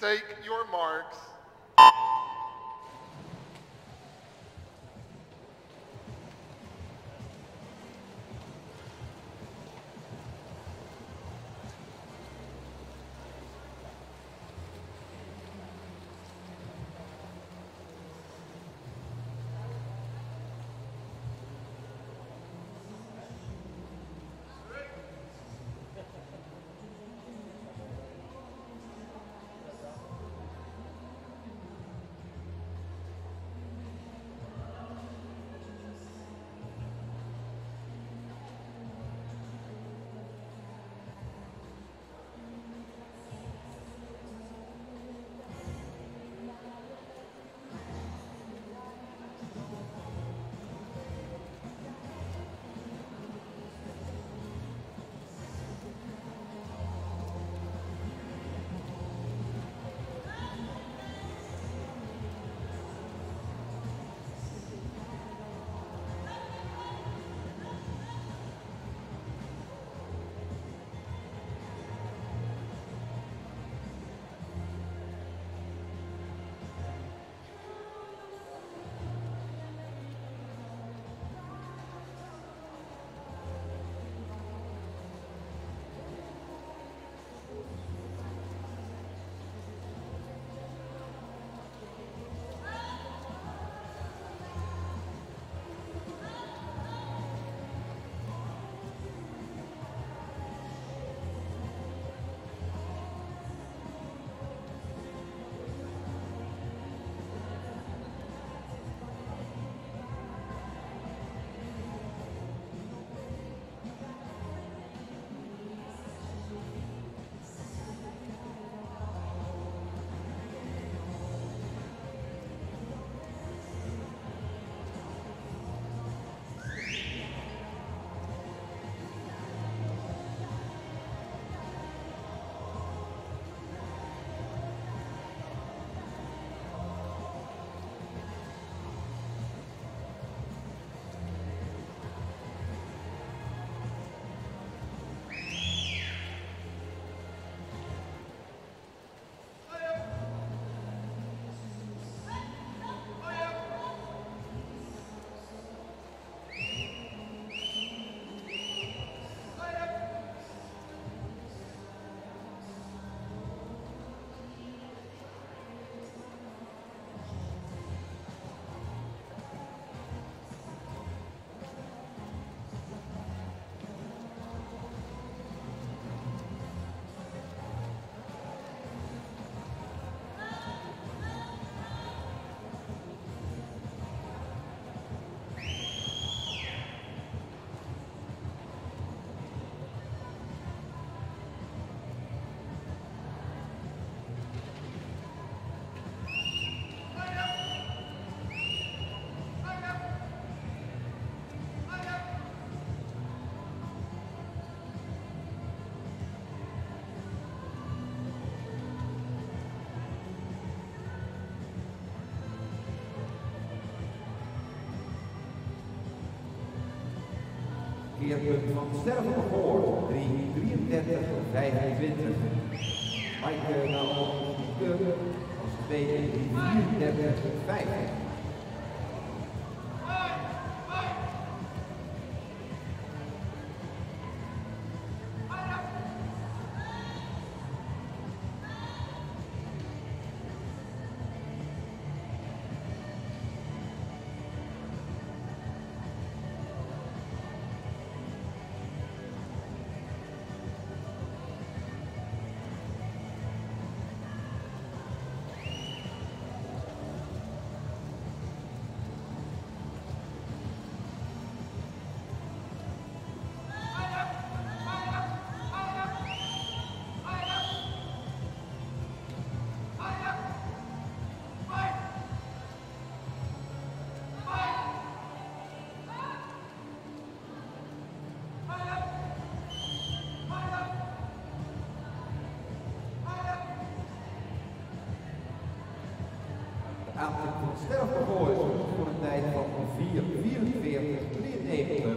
Take your marks. Sofia voor van 33 3.33.25. Maaike Nauwel, als 2.33.50. Aantal van sterfbehoor voor een tijd van 4, 44, 93.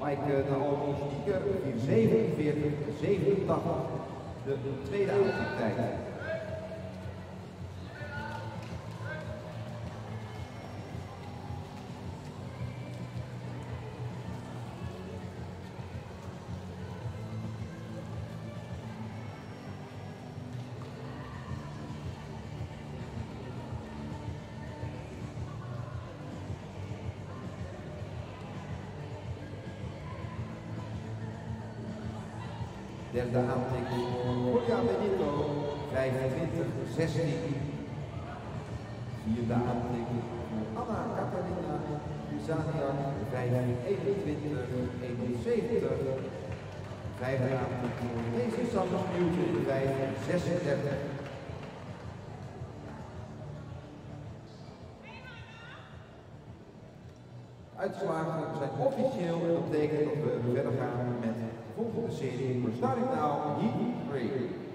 Maaike Naomi Stieker 4, 47, 87. De tweede activiteit. Derde aantekening Julia Benito, 25, 16. Vierde aantekening Anna Catalina Bizaniak, 5, 21, 71. Vijfde aantekening deze Sanders Newton, 5, 36. Uitslagen zijn officieel en dat betekent dat we verder gaan met de volgende serie. We're starting now, Heat 3.